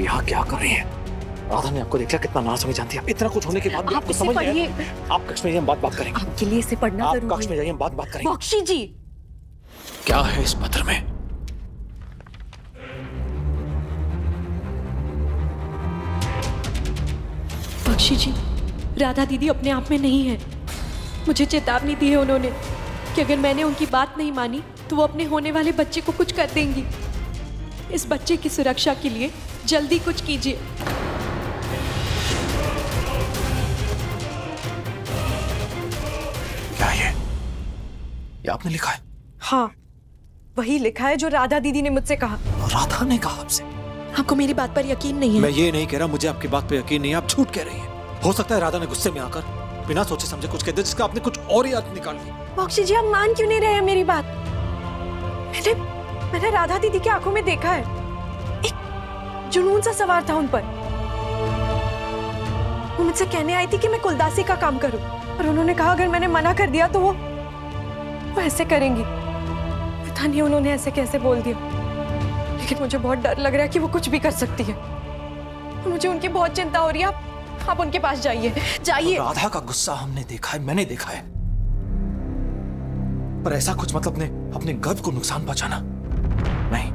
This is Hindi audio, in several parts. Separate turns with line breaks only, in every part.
आप यहाँ क्या कर रही हैं? राधा ने आपको देखा कितना ना समझ जानती है। इतना कुछ होने के बाद
आप
आपको समझ नहीं आप कक्ष में जाइए बात बात करेंगे।
आपके लिए इसे पढ़ना
आप कक्ष में जाइए बात बात करेंगे।
बख्शी जी।
क्या है इस पत्र में?
बख्शी जी राधा दीदी अपने आप में नहीं है। मुझे चेतावनी दी है उन्होंने कि अगर मैंने उनकी बात नहीं मानी तो वो अपने होने वाले बच्चे को कुछ कर देंगी। इस बच्चे की सुरक्षा के लिए जल्दी कुछ कीजिए।
क्या ये? ये आपने लिखा है?
हाँ वही लिखा है जो राधा दीदी ने मुझसे कहा।
राधा ने कहा आपसे?
आपको मेरी बात पर यकीन नहीं है।
मैं ये नहीं कह रहा मुझे आपकी बात पर यकीन नहीं है आप झूठ कह रही हैं। हो सकता है राधा ने गुस्से में आकर बिना सोचे समझे कुछ कह दिया जिसका आपने कुछ और ही अर्थ निकाल लिया
बख्शी जी आप मान क्यों नहीं रहे हैं मेरी बात? मैंने मैंने राधा दीदी की आँखों में देखा है। जुनून सा सवार था उन पर। वो मुझसे कहने आई थी कि मैं कुलदासी का काम करूँ और उन्होंने कहा, अगर मैंने मना कर दिया तो वो वो ऐसे करेंगी। पता नहीं उन्होंने ऐसे कैसे बोल दिया। लेकिन मुझे बहुत डर लग रहा है कि वो कुछ भी कर सकती है। मुझे उनकी बहुत चिंता हो रही है। आप आप उनके पास जाइए। जाइए।
तो राधा का गुस्सा हमने देखा है, मैंने देखा है। पर ऐसा कुछ मतलब अपने अपने गर्भ को नुकसान पहुंचाना? नहीं।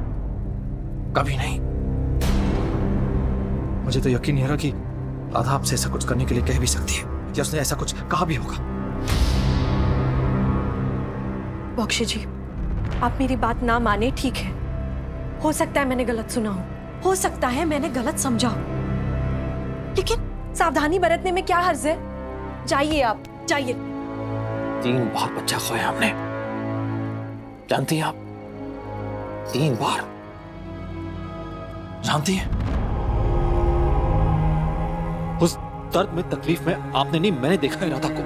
कभी नहीं। मुझे तो यकीन नहीं रहा कि राधा आपसे ऐसा कुछ करने के लिए कह भी सकती है या उसने ऐसा कुछ कहा भी होगा।
बख्शी जी आप मेरी बात ना माने ठीक है। हो सकता है मैंने गलत सुना हो। हो सकता है मैंने गलत समझा हो। लेकिन सावधानी बरतने में क्या हर्ज है? जाइए आप जाइए।
तीन बार बच्चा खोया हमने। जानती हैं आप? तीन बार? जानती हैं? उस दर्द में, तकलीफ़ में आपने नहीं, मैंने देखा है राधा को।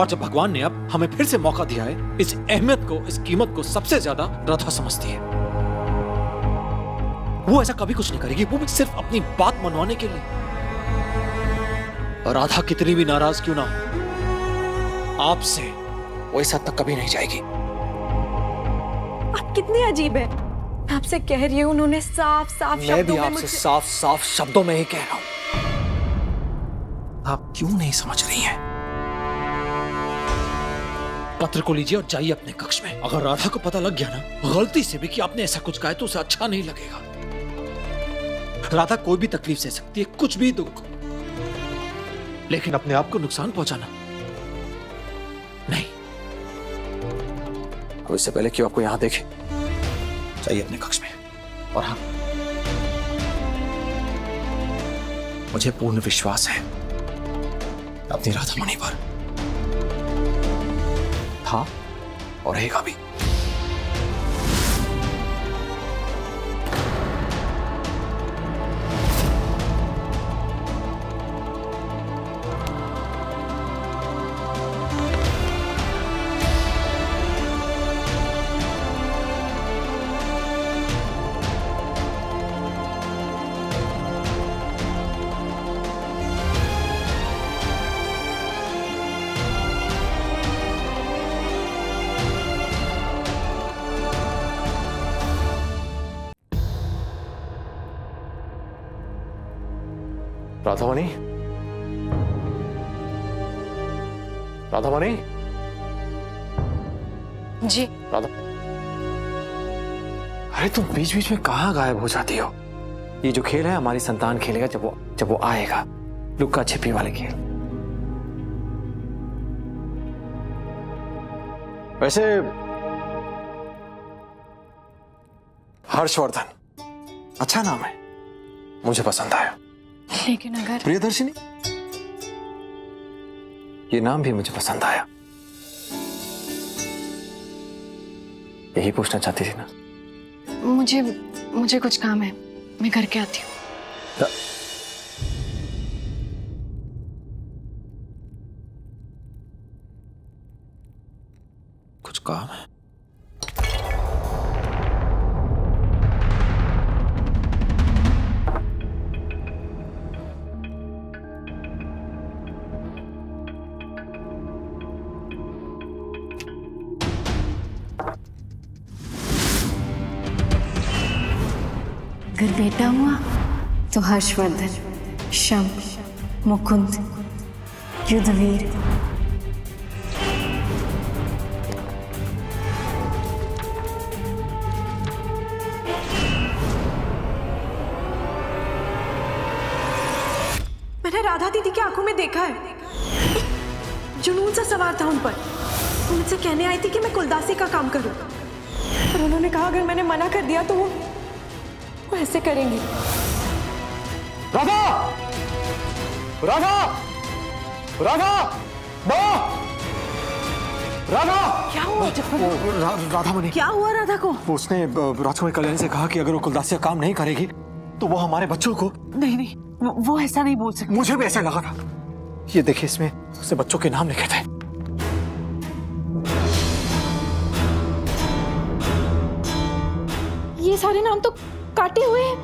और जब भगवान ने अब हमें फिर से मौका दिया है, इस अहमियत को, इस कीमत को सबसे ज़्यादा राधा समझती है। वो ऐसा कभी कुछ नहीं करेगी, वो सिर्फ़ अपनी बात मनवाने के लिए। राधा कितनी भी नाराज़ क्यों ना हो, आपसे वो हद तक कभी नहीं जाएगी।
आप कितनी अजीब है। मैं आपसे कह रही हूँ उन्होंने साफ़ साफ़
मैं
शब्दों
भी
में
आपसे साफ़ साफ़ शब्दों में ही कह रहा हूँ। आप क्यों नहीं समझ रही हैं? पत्र को लीजिए और जाइए अपने कक्ष में। अगर राधा को पता लग गया ना गलती से भी कि आपने ऐसा कुछ कहा है तो उसे अच्छा नहीं लगेगा। राधा कोई भी तकलीफ़ सह सकती है कुछ भी दुख। लेकिन अपने आप को नुकसान पहुंचाना। नहीं। अब इससे पहले क्यों आपको यहाँ देखे। जाइए अपने कक्ष में। और हाँ मुझे पूर्ण विश्वास है अपनी राधा मणि पर। था और रहेगा भी। राधामणि? राधामणि?
जी।
राधा अरे तुम बीच बीच में कहाँ गायब हो जाती हो? ये जो खेल है हमारी संतान खेलेगा जब वो जब वो आएगा। लुक्का छिपी वाले खेल। वैसे हर्षवर्धन अच्छा नाम है। मुझे पसंद आया।
लेकिन अगर
प्रियदर्शिनी? ये नाम भी मुझे पसंद आया। यही पूछना चाहती थी ना?
मुझे मुझे कुछ काम है। मैं करके आती हूँ।
कुछ काम है?
अगर बेटा हुआ तो हर्षवर्धन, शम, मुकुंद, युद्धवीर।
मैंने राधा दीदी की आँखों में देखा है। जुनून सा सवार था उन पर। मुझसे कहने आई थी कि मैं कुलदासी का काम करूँ। पर उन्होंने कहा, अगर मैंने मना कर दिया तो वो ऐसे करेंगी।
राधा! राधा! राधा! माँ राधा!
क्या हुआ?
रा, राधा मनी।
क्या हुआ राधा को?
उसने राजकुमारी कल्याणी से कहा कि अगर वो कुलदासिया काम नहीं करेगी तो वो हमारे बच्चों को
नहीं नहीं वो, वो ऐसा नहीं बोल सकती।
मुझे भी ऐसा लगा था। ये देखिए इसमें उसने बच्चों के नाम लिखे थे।
ये सारे नाम तो काटे हुए हैं।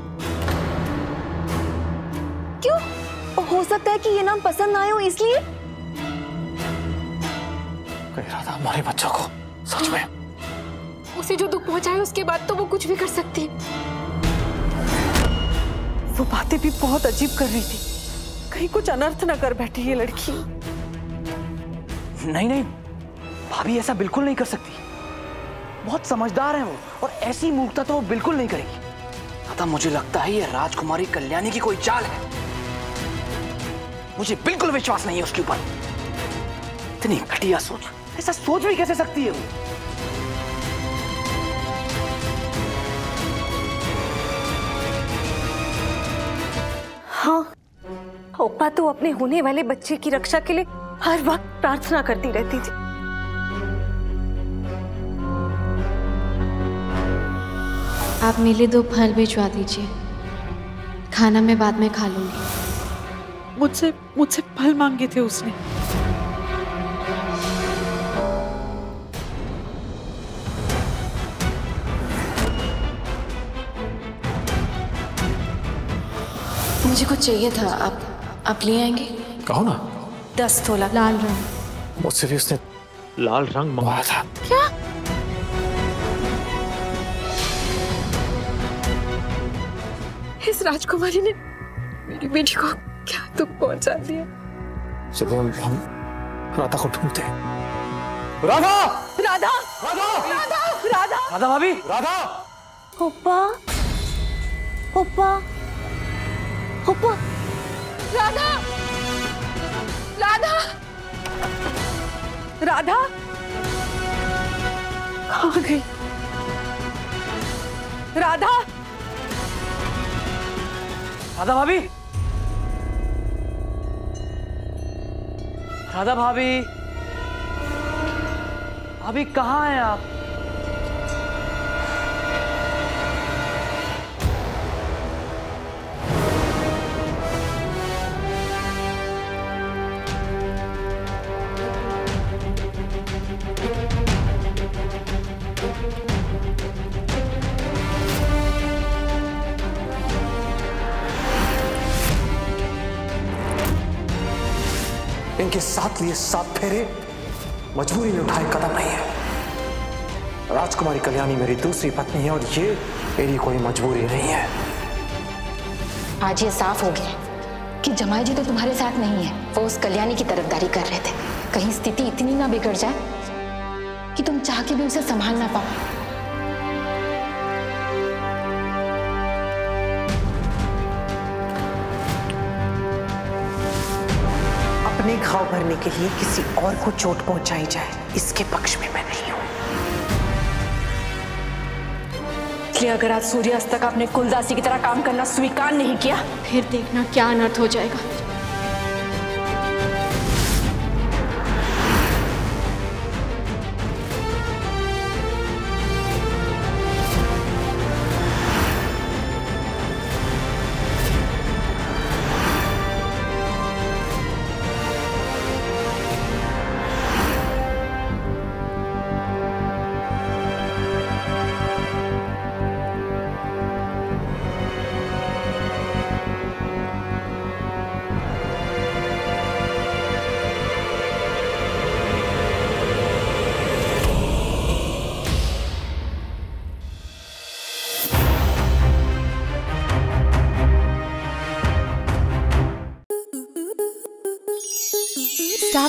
क्यों? हो सकता है कि ये नाम पसंद ना आए हो इसलिए?
कहीं राधा हमारे बच्चों को सच में।
उसे जो दुख पहुँचा है उसके बाद तो वो कुछ भी कर सकती।
वो बातें भी बहुत अजीब कर रही थी। कहीं कुछ अनर्थ ना कर बैठी ये लड़की।
नहीं नहीं भाभी ऐसा बिल्कुल नहीं कर सकती। बहुत समझदार है वो और ऐसी मूर्खता तो वो बिल्कुल नहीं करेगी। अतः मुझे लगता है ये राजकुमारी कल्याणी की कोई चाल है। मुझे बिल्कुल विश्वास नहीं है उसके ऊपर। इतनी घटिया सोच, ऐसा सोच भी कैसे सकती है वो?
हाँ तो अपने होने वाले बच्चे की रक्षा के लिए हर वक्त प्रार्थना करती रहती थी।
आप मेरे दो फल भिजवा दीजिए। खाना मैं बाद में खा लूँगी।
मुझसे मुझसे फल मांगे थे उसने।
मुझे कुछ चाहिए था। आप आप ले आएँगे?
कहो ना।
दस तोला
लाल रंग।
मुझसे भी उसने लाल रंग मंगवाया था।
इस राजकुमारी ने मेरी बेटी को क्या दुख पहुँचा दिया?
चलो हम हम राधा को ढूंढते हैं। राधा!
राधा!
राधा!
राधा! राधा!
राधा भाभी!
राधा!
ओप्पा ओप्पा ओप्पा
राधा! राधा! राधा! कहाँ गई? राधा!
राधा भाभी। राधा भाभी। अभी कहाँ हैं आप?
इनके साथ लिए सात फेरे, मजबूरी में उठाए, कदम नहीं है। राजकुमारी कल्याणी मेरी दूसरी पत्नी है और ये मेरी कोई मजबूरी नहीं है।
आज ये साफ़ हो गया कि जमाई जी तो तुम्हारे साथ नहीं है। वो उस कल्याणी की तरफदारी कर रहे थे। कहीं स्थिति इतनी ना बिगड़ जाए कि तुम चाह के भी उसे संभाल ना पाओ।
घाव भरने के लिए किसी और को चोट पहुंचाई जाए इसके पक्ष में मैं नहीं हूँ।
इसलिए अगर आज सूर्यास्त तक आपने कुलदासी की तरह काम करना स्वीकार नहीं किया फिर देखना क्या अनर्थ हो जाएगा।